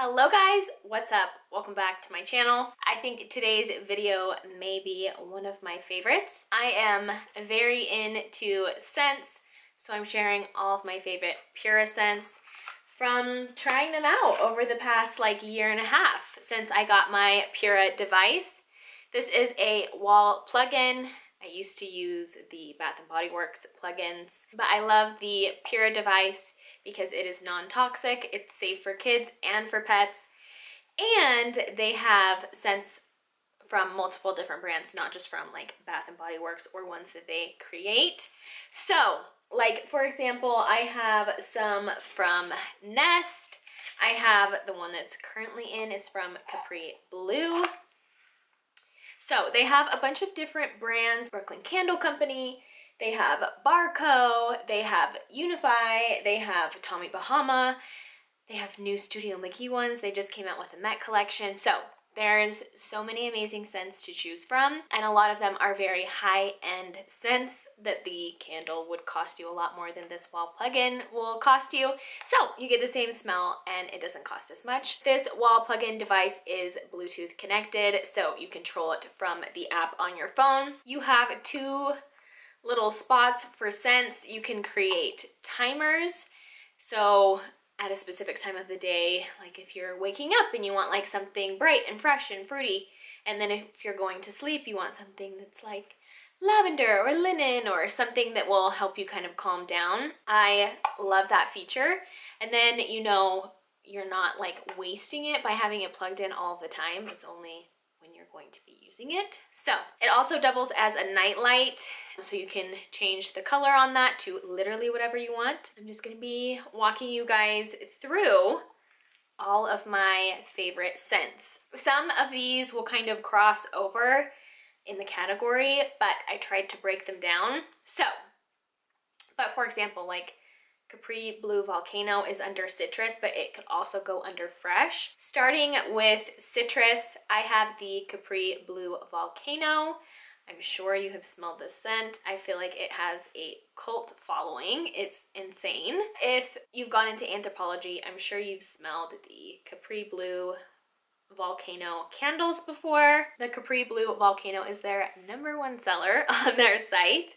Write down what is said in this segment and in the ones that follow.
Hello guys, what's up? Welcome back to my channel. I think today's video may be one of my favorites. I am very into scents, so I'm sharing all of my favorite Pura scents from trying them out over the past like year and a half since I got my Pura device. This is a wall plug-in. I used to use the Bath & Body Works plugins, but I love the Pura device because it is non-toxic, it's safe for kids and for pets, and they have scents from multiple different brands, not just from like Bath & Body Works or ones that they create. So, like for example, I have some from Nest. I have the one that's currently in is from Capri Blue. So they have a bunch of different brands, Brooklyn Candle Company, they have Barr Co., they have Unify, they have Tommy Bahama, they have new Studio McGee ones. They just came out with a Met collection. So there's so many amazing scents to choose from, and a lot of them are very high-end scents that the candle would cost you a lot more than this wall plug-in will cost you. So you get the same smell and it doesn't cost as much. This wall plug-in device is Bluetooth connected, so you control it from the app on your phone. You have two little spots for scents. You can create timers. So at a specific time of the day, like if you're waking up and you want like something bright and fresh and fruity, and then if you're going to sleep, you want something that's like lavender or linen or something that will help you kind of calm down. I love that feature. And then, you know, you're not like wasting it by having it plugged in all the time. It's only when you're going to be using it. So it also doubles as a night light. So you can change the color on that to literally whatever you want. I'm just gonna be walking you guys through all of my favorite scents. Some of these will kind of cross over in the category, but I tried to break them down. So, but for example, like Capri Blue Volcano is under citrus, but it could also go under fresh. Starting with citrus, I have the Capri Blue Volcano. I'm sure you have smelled this scent. I feel like it has a cult following. It's insane. If you've gone into Anthropologie, I'm sure you've smelled the Capri Blue Volcano candles before. The Capri Blue Volcano is their number one seller on their site.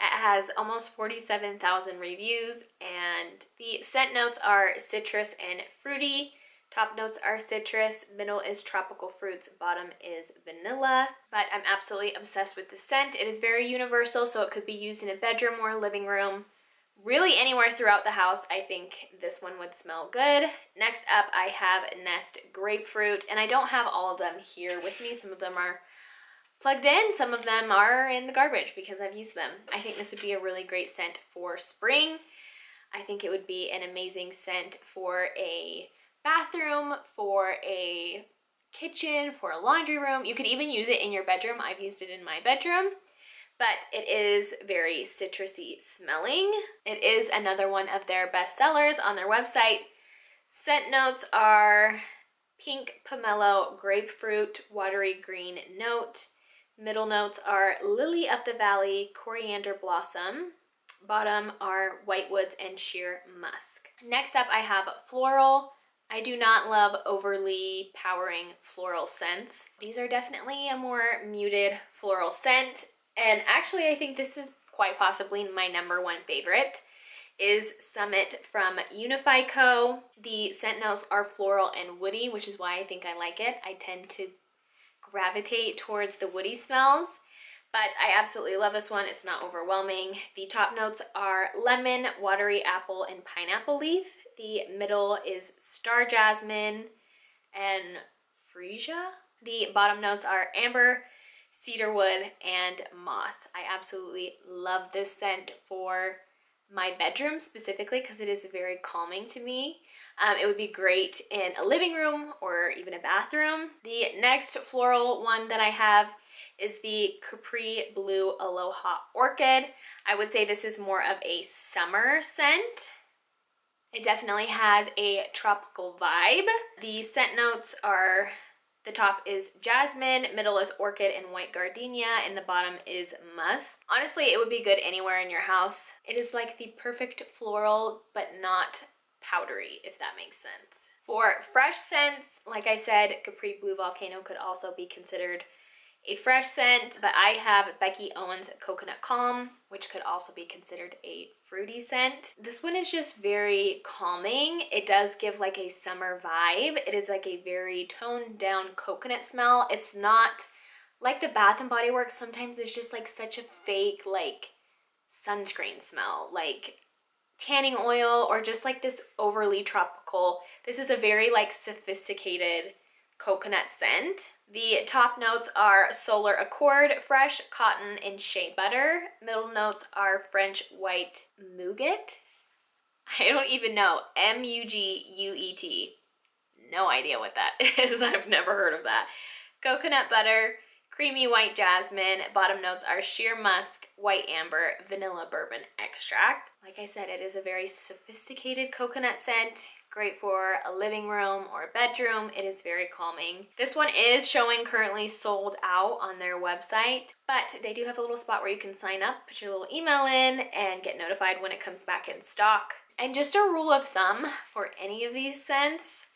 It has almost 47,000 reviews and the scent notes are citrus and fruity. Top notes are citrus, middle is tropical fruits, bottom is vanilla. But I'm absolutely obsessed with the scent. It is very universal, so it could be used in a bedroom or a living room. Really anywhere throughout the house, I think this one would smell good. Next up, I have Nest Grapefruit, and I don't have all of them here with me. Some of them are plugged in. Some of them are in the garbage because I've used them. I think this would be a really great scent for spring. I think it would be an amazing scent for a bathroom, for a kitchen, for a laundry room. You could even use it in your bedroom. I've used it in my bedroom, but it is very citrusy smelling. It is another one of their best sellers on their website. Scent notes are pink pomelo, grapefruit, watery green note, Middle notes are Lily of the Valley, Coriander Blossom. Bottom are Whitewoods and Sheer Musk. Next up I have Floral. I do not love overly powering floral scents. These are definitely a more muted floral scent. And actually I think this is quite possibly my number one favorite is Summit from Unify Co. The scent notes are floral and woody, which is why I think I like it. I tend to gravitate towards the woody smells, but I absolutely love this one. It's not overwhelming. The top notes are lemon, watery apple, and pineapple leaf. The middle is star jasmine and freesia. The bottom notes are amber, cedarwood, and moss. I absolutely love this scent for my bedroom specifically because it is very calming to me. Um, it would be great in a living room or even a bathroom. The next floral one that I have is the Capri Blue Aloha Orchid. I would say this is more of a summer scent. It definitely has a tropical vibe. The scent notes are, the top is jasmine, middle is orchid and white gardenia, and the bottom is musk. Honestly, it would be good anywhere in your house. It is like the perfect floral, but not powdery, if that makes sense. For fresh scents, like I said, Capri Blue Volcano could also be considered a fresh scent, but I have Becki Owens Coconut Calm, which could also be considered a fruity scent. This one is just very calming. It does give like a summer vibe. It is like a very toned down coconut smell. It's not like the Bath & Body Works sometimes it's just like such a fake like sunscreen smell. Like tanning oil or just like this overly tropical. This is a very like sophisticated coconut scent. The top notes are Solar Accord, Fresh, Cotton, and Shea Butter. Middle notes are French White Muguet. I don't even know. M-U-G-U-E-T. No idea what that is. I've never heard of that. Coconut butter, creamy white jasmine. Bottom notes are sheer musk, white amber, vanilla bourbon extract. Like I said, it is a very sophisticated coconut scent great for a living room or a bedroom. It is very calming. This one is showing currently sold out on their website, but they do have a little spot where you can sign up, put your little email in, and get notified when it comes back in stock. And just a rule of thumb for any of these scents,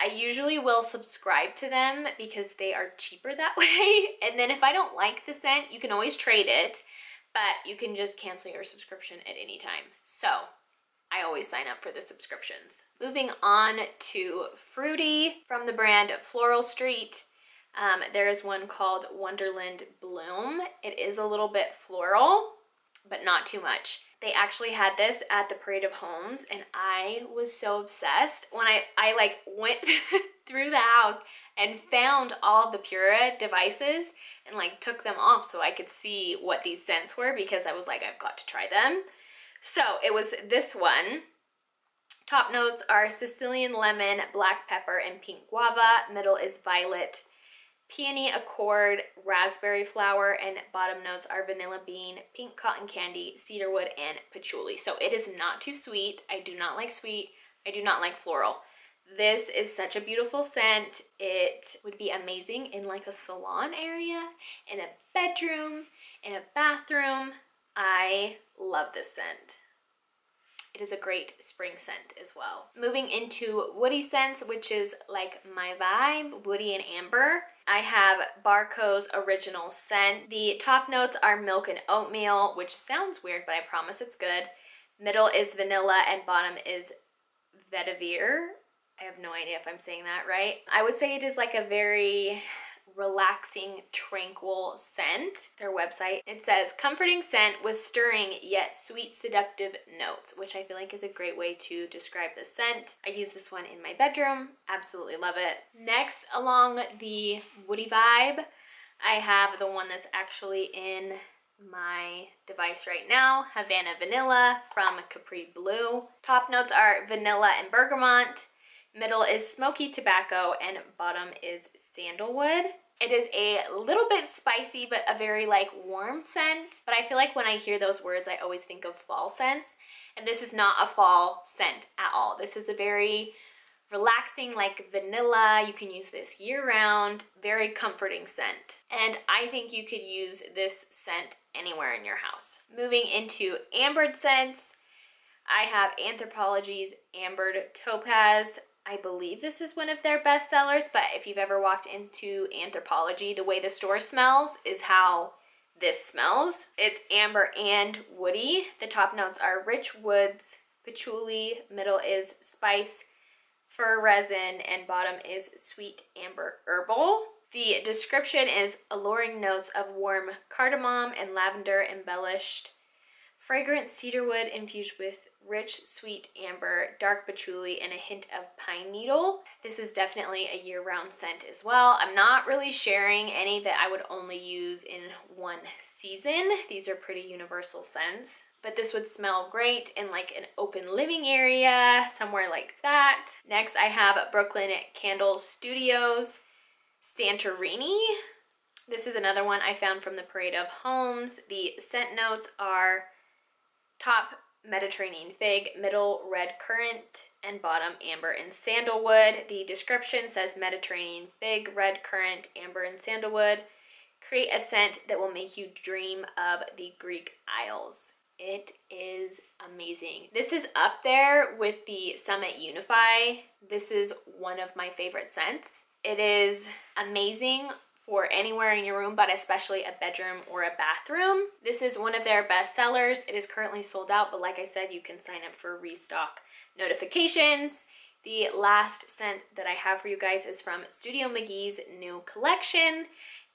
I usually will subscribe to them because they are cheaper that way. And then if I don't like the scent, you can always trade it, but you can just cancel your subscription at any time. So I always sign up for the subscriptions. Moving on to Fruity from the brand Floral Street. Um, there is one called Wonderland Bloom. It is a little bit floral, but not too much. They actually had this at the Parade of Homes and I was so obsessed when I, I like went through the house and found all the Pura devices and like took them off so I could see what these scents were because I was like, I've got to try them. So it was this one. Top notes are Sicilian lemon, black pepper, and pink guava. Middle is violet, peony accord, raspberry flower, and bottom notes are vanilla bean, pink cotton candy, cedarwood, and patchouli. So it is not too sweet. I do not like sweet. I do not like floral. This is such a beautiful scent. It would be amazing in like a salon area, in a bedroom, in a bathroom. I love this scent. It is a great spring scent as well. Moving into woody scents, which is like my vibe, woody and amber. I have Barr Co.'s original scent. The top notes are milk and oatmeal, which sounds weird, but I promise it's good. Middle is vanilla and bottom is vetiver. I have no idea if I'm saying that right. I would say it is like a very relaxing, tranquil scent. Their website, it says, comforting scent with stirring yet sweet, seductive notes, which I feel like is a great way to describe the scent. I use this one in my bedroom. Absolutely love it. Next, along the woody vibe, I have the one that's actually in my device right now, Havana Vanilla from Capri Blue. Top notes are vanilla and bergamot. Middle is smoky tobacco and bottom is sandalwood. It is a little bit spicy, but a very like warm scent. But I feel like when I hear those words, I always think of fall scents. And this is not a fall scent at all. This is a very relaxing like vanilla. You can use this year round, very comforting scent. And I think you could use this scent anywhere in your house. Moving into ambered scents, I have Anthropologie's Ambered Topaz. I believe this is one of their best sellers, but if you've ever walked into Anthropologie, the way the store smells is how this smells. It's amber and woody. The top notes are rich woods, patchouli, middle is spice, fir resin, and bottom is sweet amber herbal. The description is alluring notes of warm cardamom and lavender embellished, fragrant cedarwood infused with rich, sweet amber, dark patchouli, and a hint of pine needle. This is definitely a year-round scent as well. I'm not really sharing any that I would only use in one season. These are pretty universal scents. But this would smell great in like an open living area, somewhere like that. Next, I have Brooklyn Candle Studios Santorini. This is another one I found from the Parade of Homes. The scent notes are top Mediterranean fig, middle red currant, and bottom amber and sandalwood. The description says Mediterranean fig, red currant, amber, and sandalwood. Create a scent that will make you dream of the Greek Isles. It is amazing. This is up there with the Summit Unify. This is one of my favorite scents. It is amazing for anywhere in your room, but especially a bedroom or a bathroom. This is one of their best sellers. It is currently sold out, but like I said, you can sign up for restock notifications. The last scent that I have for you guys is from Studio McGee's new collection,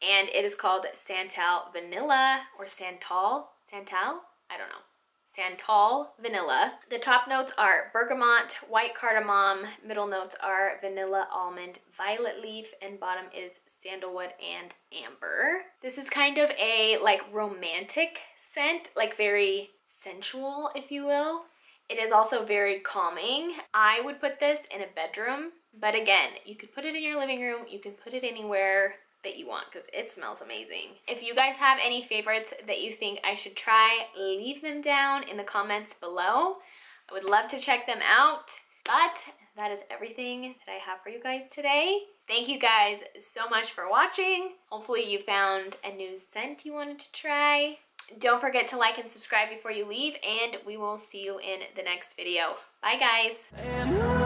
and it is called Santal Vanilla or Santal. Santal? I don't know. Santal Vanilla. The top notes are bergamot, white cardamom, middle notes are vanilla, almond, violet leaf, and bottom is sandalwood and amber. This is kind of a like romantic scent, like very sensual, if you will. It is also very calming. I would put this in a bedroom, but again, you could put it in your living room, you can put it anywhere that you want because it smells amazing. If you guys have any favorites that you think I should try, leave them down in the comments below. I would love to check them out. But that is everything that I have for you guys today. Thank you guys so much for watching. Hopefully you found a new scent you wanted to try. Don't forget to like and subscribe before you leave, and we will see you in the next video. Bye, guys.